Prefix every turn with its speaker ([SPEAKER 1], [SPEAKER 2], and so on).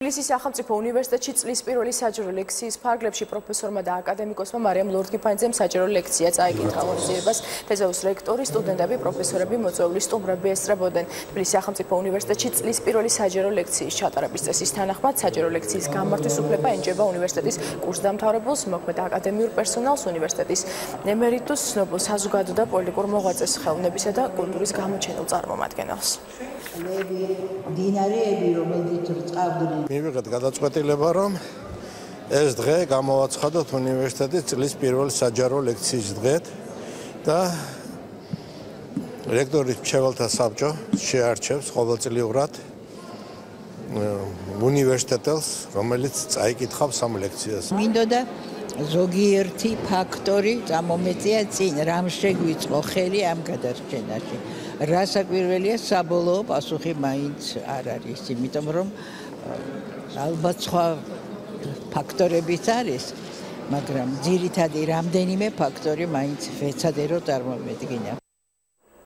[SPEAKER 1] თბილისის სახელმწიფო უნივერსიტეტში წლის პირველი საჯარო ლექციის ფარგლებში პროფესორმა და აკადემიკოსმა მარიამ ლორდგიფანძემ საჯარო ლექცია წაიკითხა ორზიებას. თეზეუს რექტორი, სტუდენტები, პროფესორები, მოწვეული სტუმრები ესწრებოდნენ. თბილისის სახელმწიფო უნივერსიტეტში წლის პირველი საჯარო ლექციის ჩატარების წესის თანახმად საჯარო ლექციის გამართვის უფლება ენჯება უნივერსიტეტის კურსდამთავრებულს, მოქმედ აკადემიურ პერსონალს, უნივერსიტეტის ემერიტუს, ცნობილ საზოგადო და პოლიტიკურ მოღვაწეს, ხელოვნებისა და კულტურის გამოჩენილ წარმომადგენელს.
[SPEAKER 2] ლები დინარეები რომელთაც რწყავდნენ
[SPEAKER 3] მივიღეთ გადაწყვეტილება რომ ეს დღე გამოვაცხადოთ უნივერსიტეტის წლის პირველი საჯარო ლექციის დღედ და რექტორის მრჩეველთა საბჭო შეარჩევს ყოველწლიურად უნივერსიტეტელს რომელიც წაიკითხავს ამ ლექციას.
[SPEAKER 2] მინდოდა ზოგიერთი ფაქტორი წამომეწია წინ. რამ შეგვიწყო ხელი ამ გადარჩენაში? რასაკვირველია საბოლოო პასუხი მაინც არ არის იმიტომ რომ ალბათ სხვა ფაქტორებიც არის მაგრამ ძირითადი რამდენიმე ფაქტორი მაინც ვეცადე რომ წარმომედგინა